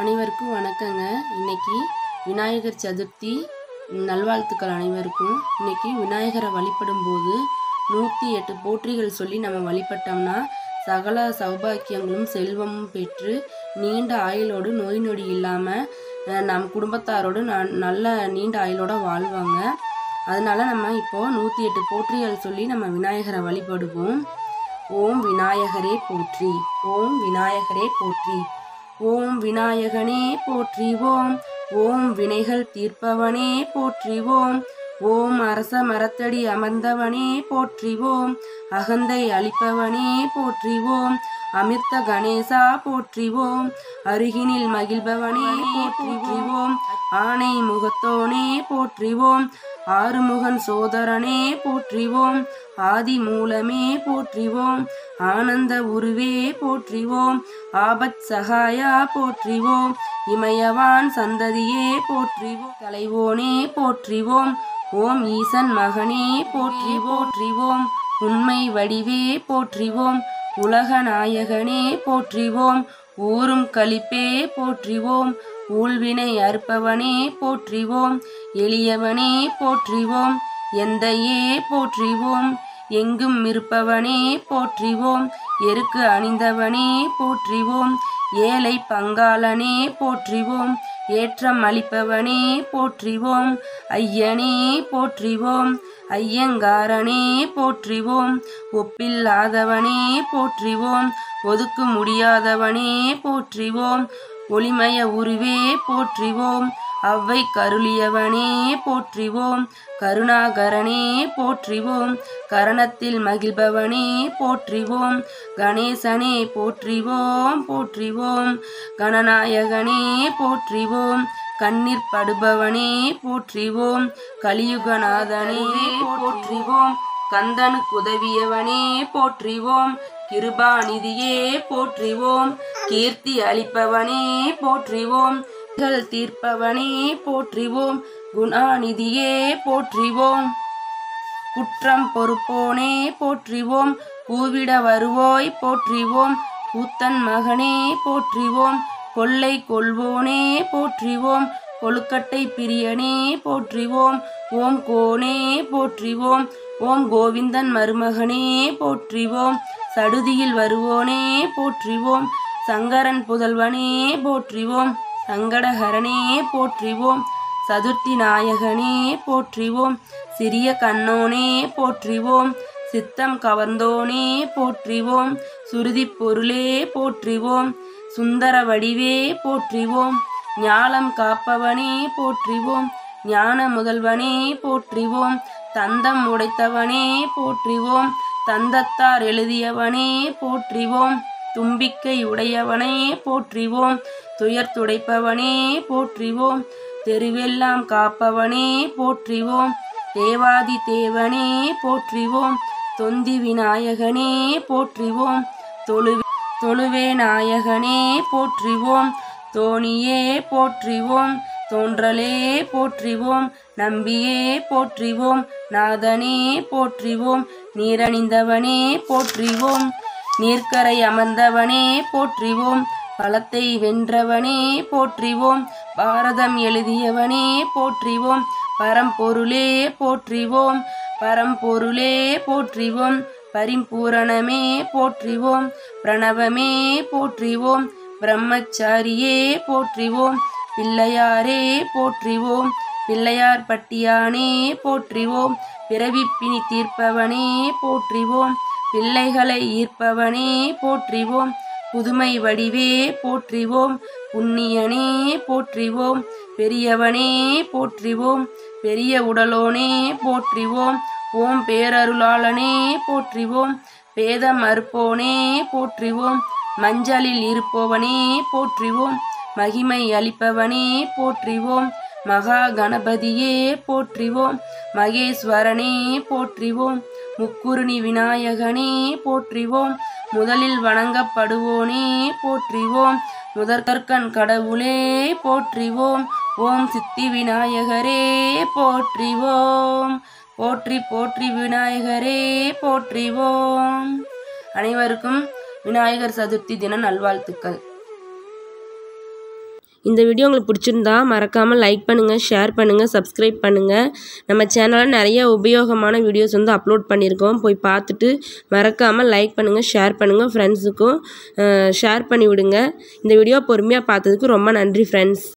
அனைவருக்கும் வணக்கங்க. இன்னைக்கு விநாயகர் சதுர்த்தி நல்வாழ்த்துக்கள் அனைவருக்கும். இன்னைக்கு விநாயகரை வழிபடும் போது நூற்றி எட்டு போற்றிகள் சொல்லி நம்ம வழிபட்டோம்னா சகல சௌபாக்கியங்களும் செல்வமும் பெற்று நீண்ட ஆயுளோடு நோய் நொடி இல்லாமல் நம் குடும்பத்தாரோடு நல்ல நீண்ட ஆயுளோட வாழ்வாங்க. அதனால நம்ம இப்போது நூற்றி எட்டு போற்றிகள் சொல்லி நம்ம விநாயகரை வழிபடுவோம். ஓம் விநாயகரே போற்றி. ஓம் விநாயகரே போற்றி. ஓம் விநாயகனே போற்றிவோம். ஓம் வினைகள் தீர்ப்பவனே போற்றிவோம். ஓம் அரச மரத்தடி அமர்ந்தவனே போற்றிவோம். அகந்தை அளிப்பவனே போற்றிவோம். அமிர்த கணேசா போற்றிவோம். அருகினில் மகிழ்பவனே போற்றிவோம். ஆனை முகத்தோனே போற்றிவோம். ஆறுமுகன் சோதரனே போற்றிவோம் ஆதி மூலமே போற்றிவோம் ஆனந்த உருவே போற்றிவோம் ஆபத் சகாயா போற்றிவோம் இமயவான் சந்ததியே போற்றிவோம் தலைவோனே போற்றிவோம் ஓம் ஈசன் மகனே போற்றி போற்றிவோம் உண்மை வடிவே போற்றிவோம் உலக நாயகனே போற்றிவோம் ஊரும் கழிப்பே போற்றிவோம் ஊழ்வினை அற்பவனே போற்றிவோம் எளியவனே போற்றிவோம் எந்தையே போற்றிவோம் எங்கும் இருப்பவனே போற்றிவோம் எருக்கு அணிந்தவனே போற்றிவோம் ஏழை பங்காளனே போற்றிவோம் ஏற்றம் அளிப்பவனே போற்றிவோம் ஐயனே போற்றிவோம் ஐயங்காரனே போற்றிவோம் ஒப்பில்லாதவனே போற்றிவோம் ஒதுக்க முடியாதவனே போற்றிவோம் ஒளிமய உருவே போற்றிவோம். அவ்வை கருளியவனே போற்றிவோம். கருணாகரனே போற்றிவோம். கரணத்தில் மகிழ்பவனே போற்றிவோம். கணேசனே போற்றிவோம் போற்றிவோம். கணநாயகனே போற்றிவோம். கண்ணீர் படுபவனே போற்றிவோம். கலியுகநாதனே போற்றிவோம். கந்தனுக்குதவியவனே போற்றிவோம். கிருபாநிதியே போற்றிவோம். கீர்த்தி அளிப்பவனே போற்றிவோம். தீர்ப்பவனே போற்றிவோம். குணாநிதியே போற்றிவோம். குற்றம் பொறுப்போனே போற்றிவோம். கூவிட வருவோய் போற்றிவோம். கூத்தன் மகனே போற்றிவோம். கொள்ளை கொள்வோனே போற்றிவோம். கொழுக்கட்டை பிரியனே போற்றிவோம். ஓம் கோனே போற்றிவோம். ஓம் கோவிந்தன் மருமகனே போற்றிவோம். சடுதியில் வருவோனே போற்றிவோம். சங்கரன் புதல்வனே போற்றிவோம். சங்கடஹரனே போற்றிவோம். சதுர்த்தி நாயகனே போற்றிவோம். சிறிய கண்ணோனே போற்றிவோம். சித்தம் கவர்ந்தோனே போற்றிவோம். சுருதி பொருளே போற்றிவோம். சுந்தர வடிவே போற்றிவோம். ஞாலம் காப்பவனே போற்றிவோம். ஞான முதல்வனே போற்றிவோம். தந்தம் உடைத்தவனே போற்றிவோம். தந்தத்தார் எழுதியவனே போற்றிவோம். தும்பிக்கை உடையவனே போற்றிவோம். துயர் துடைப்பவனே போற்றிவோம். தெருவெல்லாம் காப்பவனே போற்றிவோம். தேவாதி தேவனே போற்றிவோம். தொந்தி விநாயகனே போற்றிவோம். தொழு தொழுவே நாயகனே போற்றிவோம். தோணியே போற்றிவோம். தோன்றலே போற்றிவோம். நம்பியே போற்றிவோம். நாதனே போற்றிவோம் நீரணிந்தவனே போற்றிவோம் நீர்க்கரை அமர்ந்தவனே போற்றிவோம் பழத்தை வென்றவனே போற்றிவோம் பாரதம் எழுதியவனே போற்றிவோம் பரம்பொருளே போற்றிவோம் பரம்பொருளே போற்றிவோம் பரிம்பூரணமே போற்றிவோம் பிரணவமே போற்றிவோம் பிரம்மச்சாரியே போற்றிவோம் பிள்ளையாரே போற்றிவோம் பிள்ளையார் பட்டியானே போற்றிவோம். பிறவிப்பினி தீர்ப்பவனே போற்றிவோம். பிள்ளைகளை ஈர்ப்பவனே போற்றிவோம். புதுமை வடிவே போற்றிவோம். புண்ணியனே போற்றிவோம். பெரியவனே போற்றிவோம். பெரிய உடலோனே போற்றிவோம். ஓம் பேரருளாளனே போற்றிவோம். பேதம் அறுப்போனே போற்றிவோம். மஞ்சளில் இருப்பவனே போற்றிவோம். மகிமை அளிப்பவனே போற்றிவோம். மகா கணபதியே போற்றிவோம். மகேஸ்வரனே போற்றிவோம். முக்குருணி விநாயகனே போற்றிவோம். முதலில் வணங்கப்படுவோனே போற்றிவோம். முதற்கற்கண் கடவுளே போற்றிவோம். ஓம் சித்தி விநாயகரே போற்றிவோம். போற்றி போற்றி விநாயகரே போற்றிவோம். அனைவருக்கும் விநாயகர் சதுர்த்தி தின நல்வாழ்த்துக்கள். இந்த வீடியோ உங்களுக்கு பிடிச்சிருந்தா மறக்காமல் லைக் பண்ணுங்கள் ஷேர் பண்ணுங்கள் சப்ஸ்கிரைப் பண்ணுங்கள் நம்ம சேனலில் நிறைய உபயோகமான வீடியோஸ் வந்து அப்லோட் பண்ணியிருக்கோம். போய் பார்த்துட்டு மறக்காமல் லைக் பண்ணுங்கள் ஷேர் பண்ணுங்கள் ஃப்ரெண்ட்ஸுக்கும் ஷேர் பண்ணி விடுங்க இந்த வீடியோ பொறுமையாக பார்த்ததுக்கு ரொம்ப நன்றி ஃப்ரெண்ட்ஸ்